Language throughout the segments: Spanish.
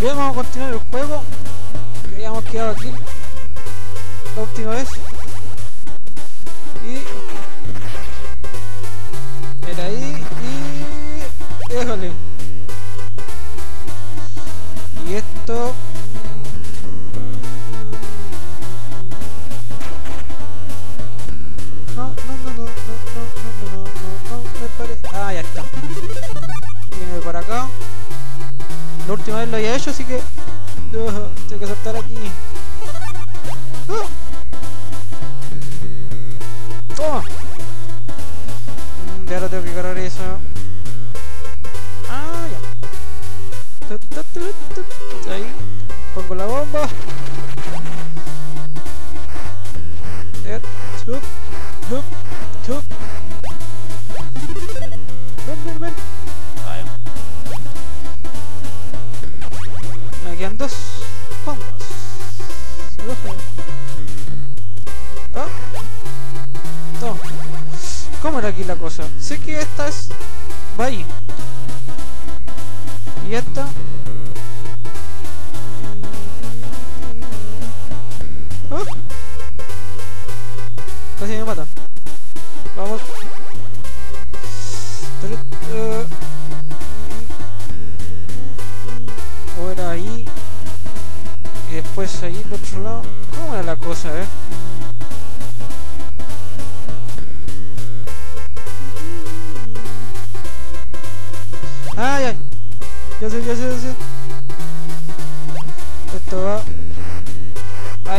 Bien, vamos a continuar el juego. Habíamos quedado aquí la última vez. Y. Era ahí y. Déjale. Y esto. No, no, no, no, no, no, no, no, no, no. Ah, ya está. Viene para acá. La última vez lo había hecho, así que... Tengo que saltar aquí. Uh. ¡Toma! Mm, y ahora tengo que cargar eso. Ah, ya. Ahí. Pongo la bomba.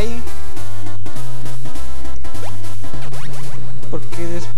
ahí. Porque después...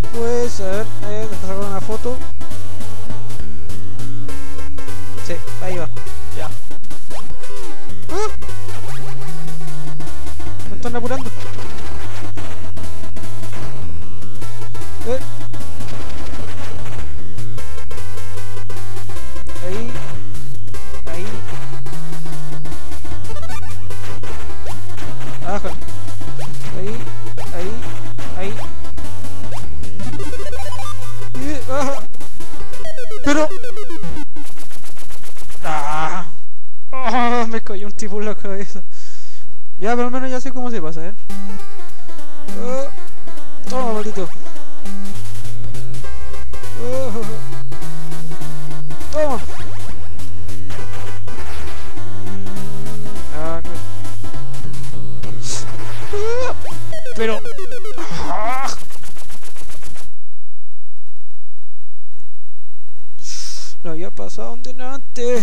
donde no te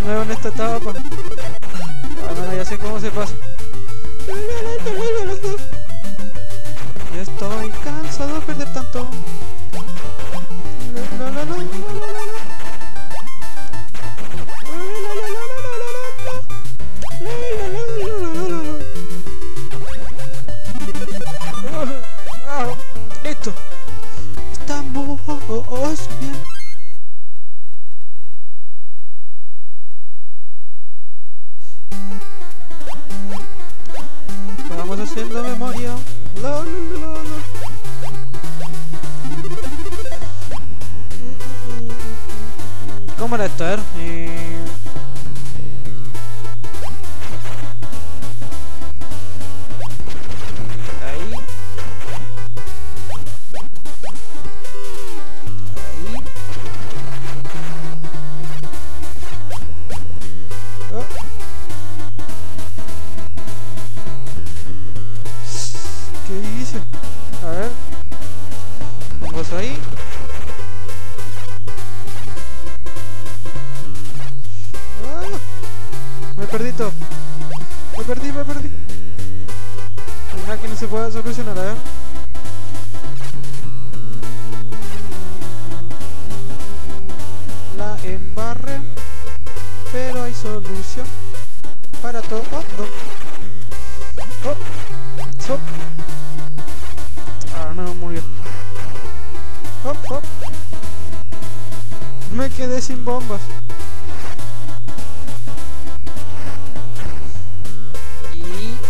de nuevo en esta etapa. Al menos ya sé cómo se pasa. Ya estoy cansado de perder tanto.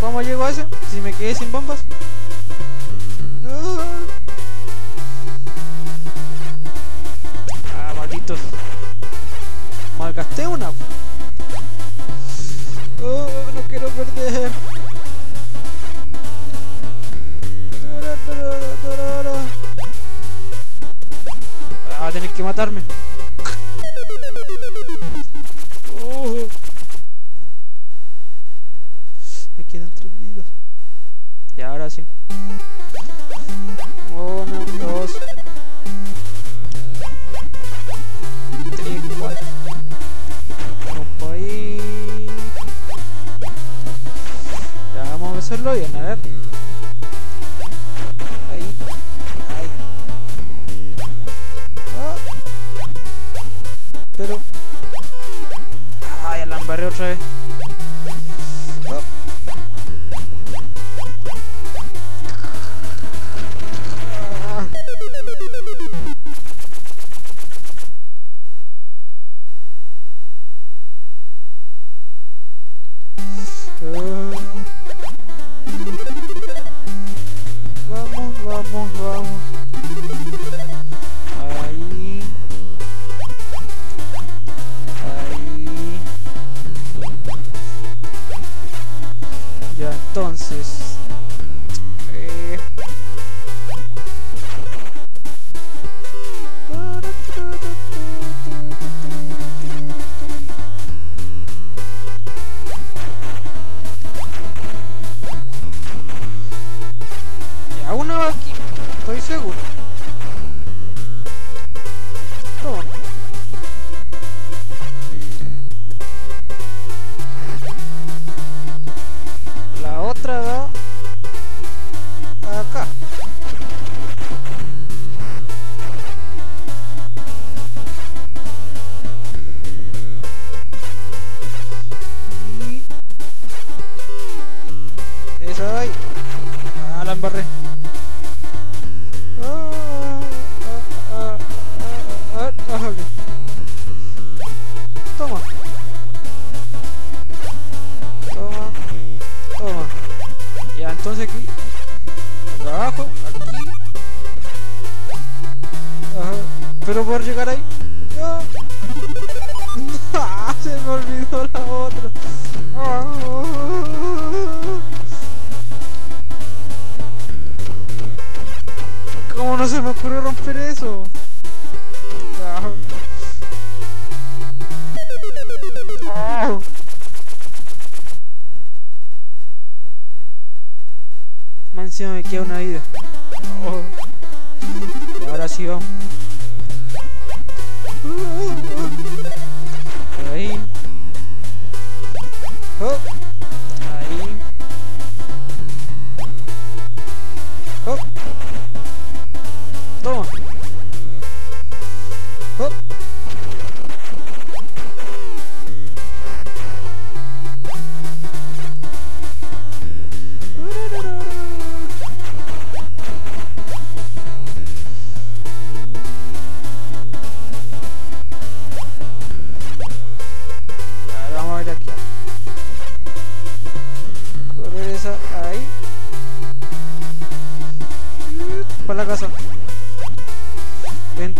¿Cómo llego a ese? Si me quedé sin bombas. Ah, malditos. Malgasté una. Oh, no quiero perder. Ah, va a tener que matarme. hacerlo y a nadar. Ahí. Ahí. Ah. Pero... Ay, alambaré otra vez. queda una vida. Oh. Y ahora sí vamos.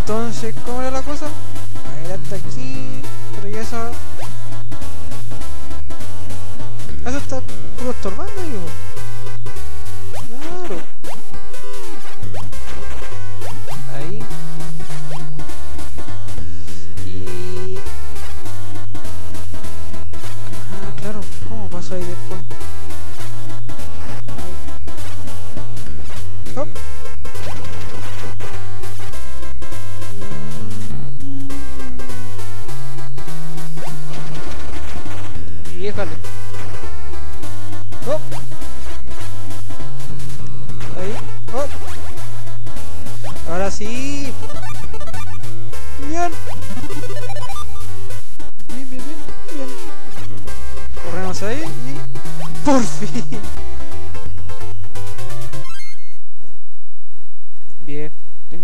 Entonces, ¿cómo era la cosa?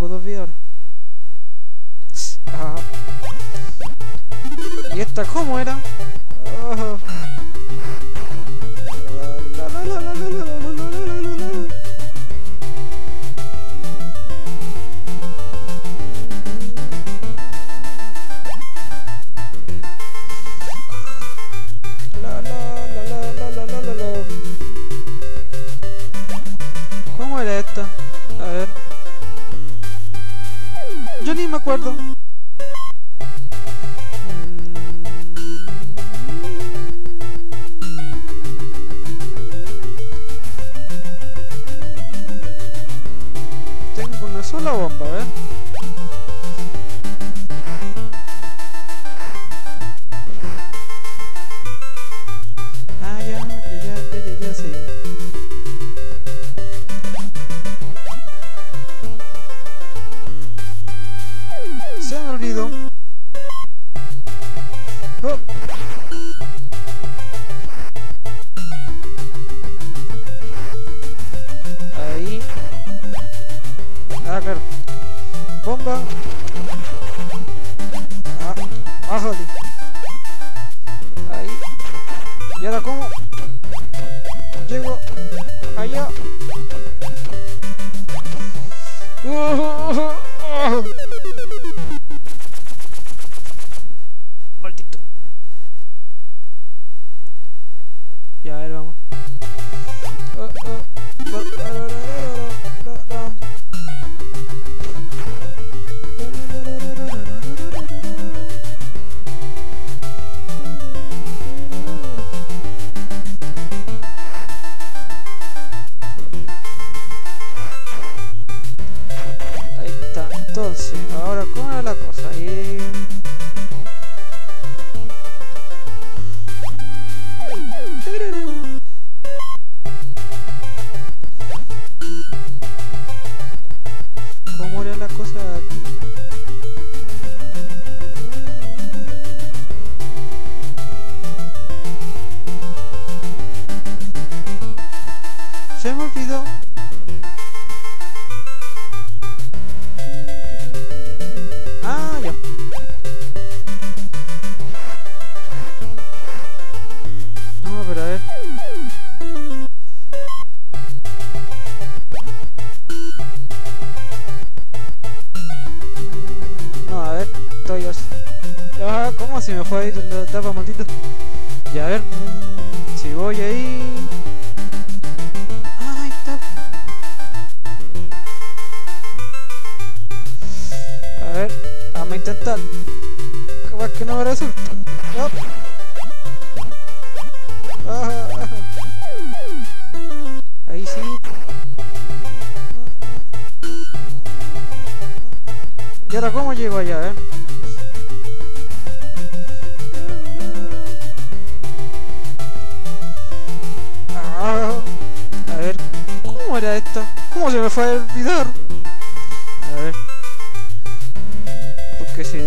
Godovior. Ajá. ¿Y esta cómo era? Oh. acuerdo? etapa, maldito. Y a ver, si voy ahí... Está. A ver, vamos a intentar. Capaz que no me resulta. Ahí sí. ¿Y ahora cómo llego allá, eh? ¿Cómo era esto? ¿Cómo se me fue a olvidar? A ver. Porque si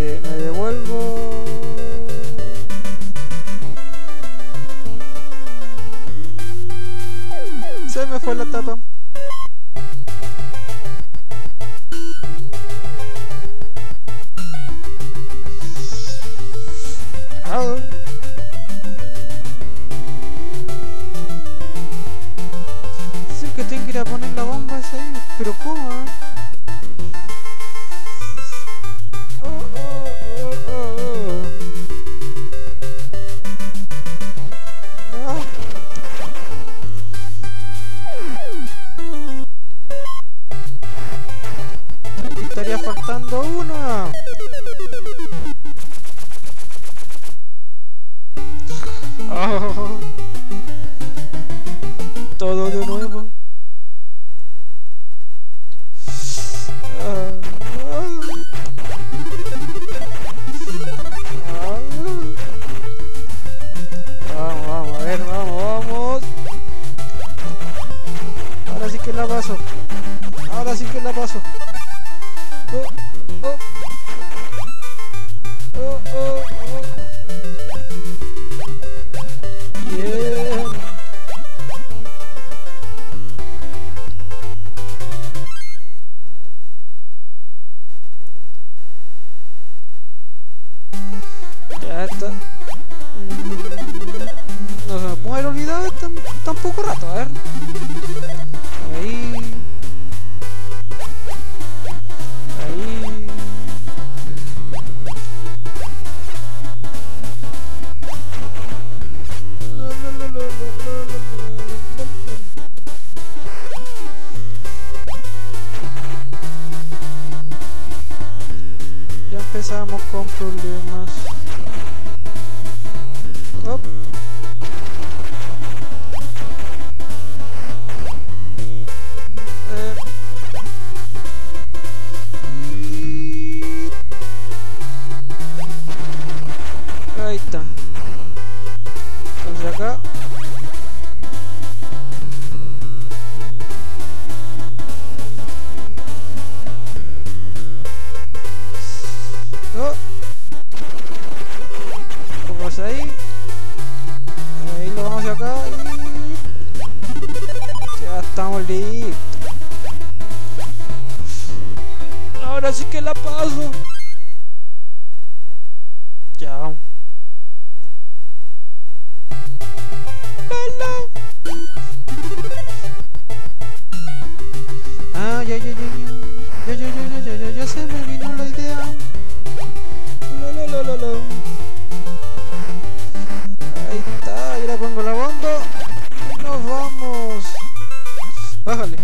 Bájale.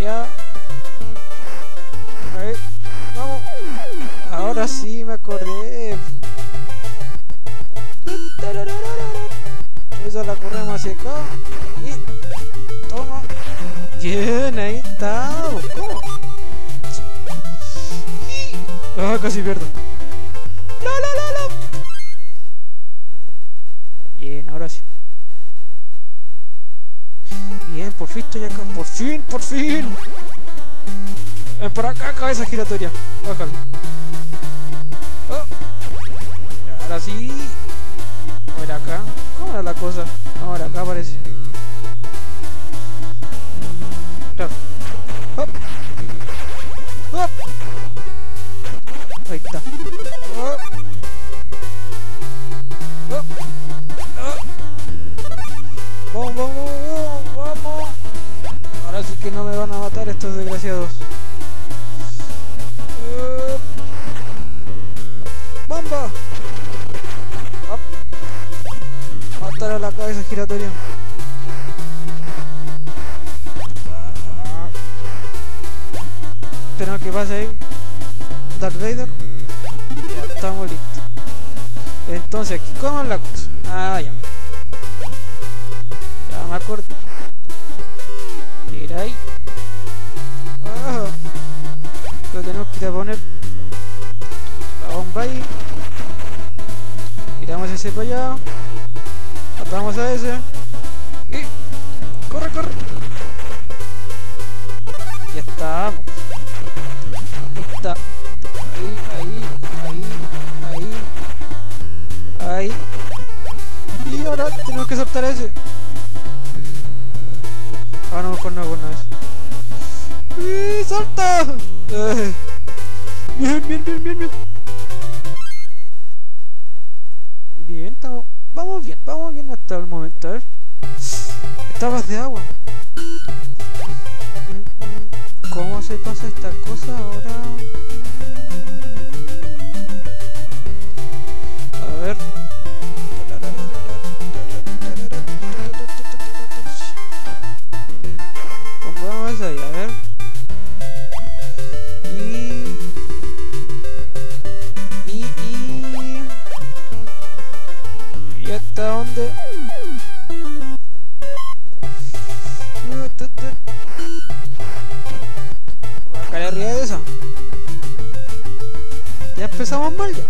Ya. A ver. Vamos. Ahora sí me acordé. Esa la corremos hacia acá. Y. Toma. Bien, ahí está. ¿Cómo? Ah, casi pierdo. por fin estoy acá, por fin, por fin. Ven por acá, cabeza giratoria. Bájalo. Oh. Ahora sí. A ver acá. ¿Cómo era la cosa? Ahora acá aparece. Claro. Ahí está. que aceptar ese. Ah, no, con algunas. ¡Y ¡Eh, salta! ¡Eh! Bien, bien, bien, bien, bien. Bien, estamos... Vamos bien, vamos bien hasta el momento. A ver. Estabas de agua. Mm, mm, ¿Cómo se pasa esta cosa ahora? A ver. ja precisamos mal ya.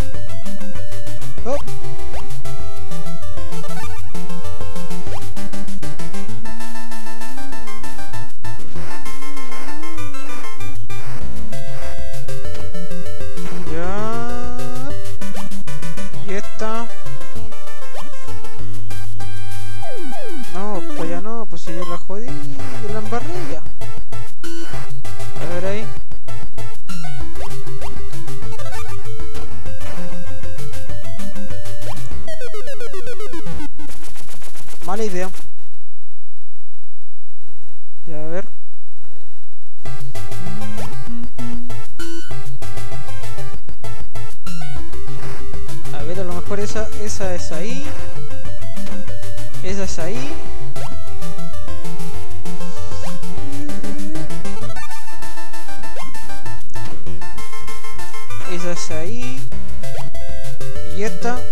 Ahí. Esa es ahí. Y esta.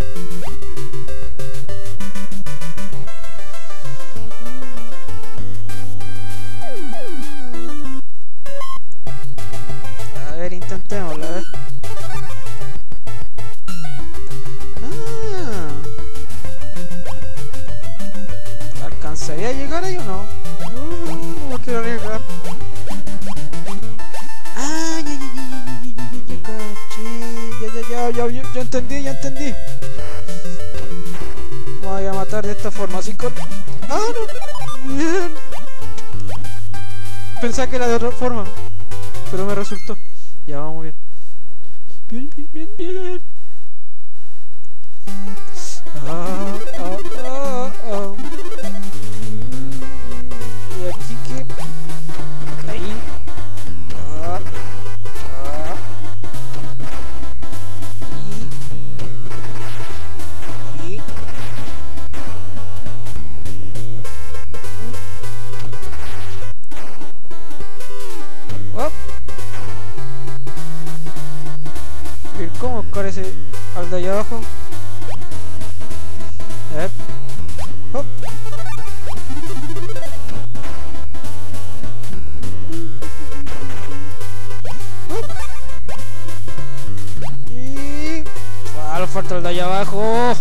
好。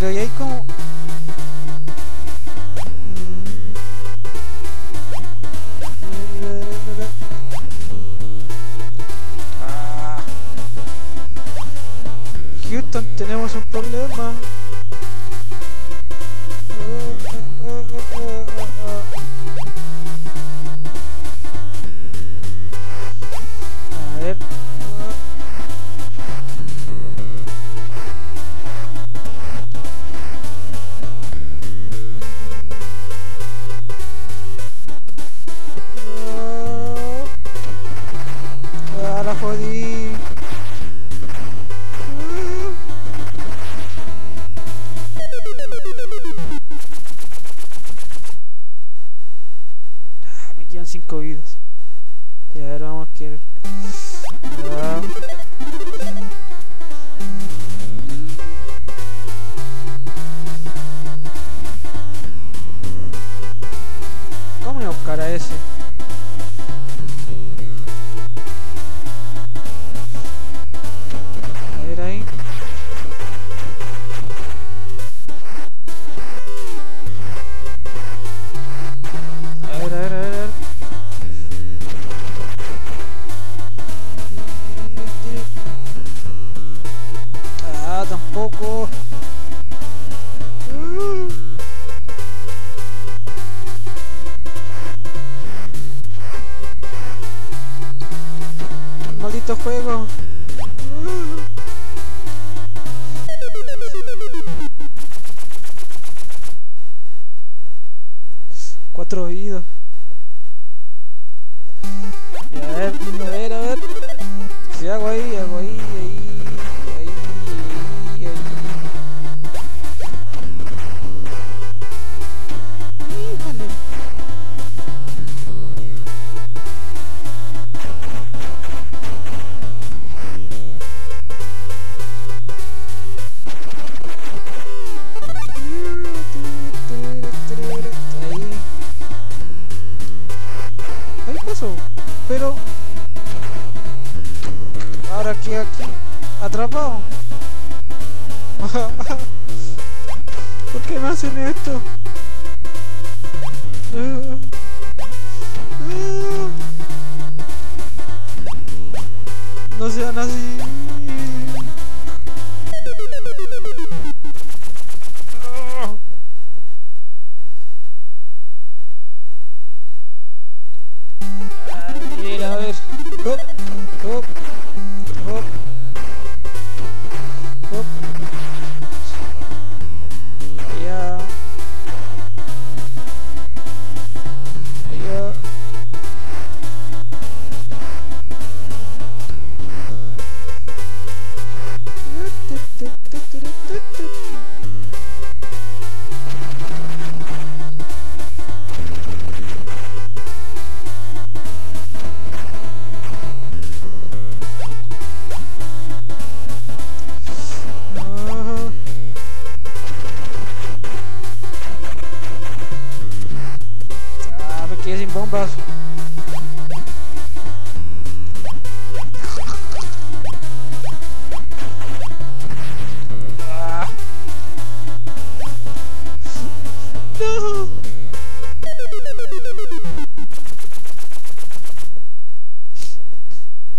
Pero ¿y ahí como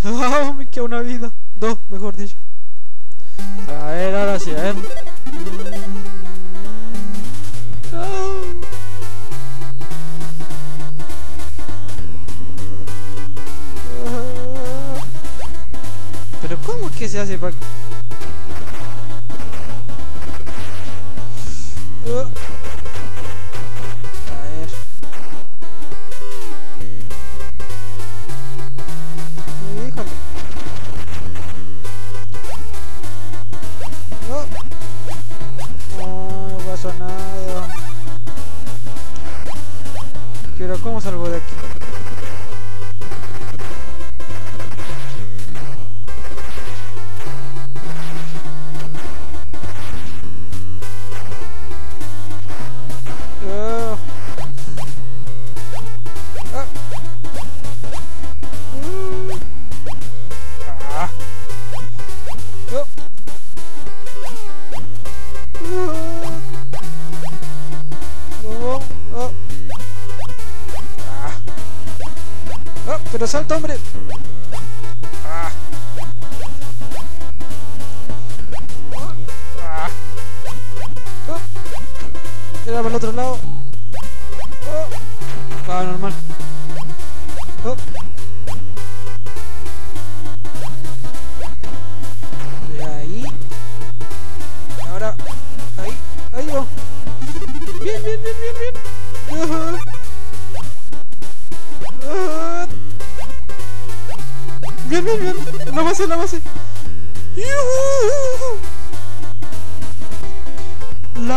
Ah, me queda una vida. Dos, mejor dicho. A ver, ahora sí, a ver. Pero ¿cómo es que se hace para...?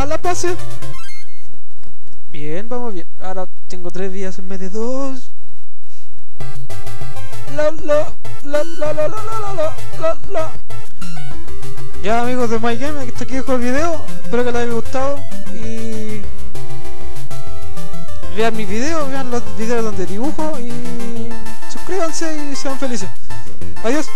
La pasé. Bien, vamos bien. Ahora tengo tres días en vez de dos. Ya amigos de My Game, hasta aquí dejo el video. Espero que les haya gustado y vean mis videos, vean los videos donde dibujo y suscríbanse y sean felices. Adiós.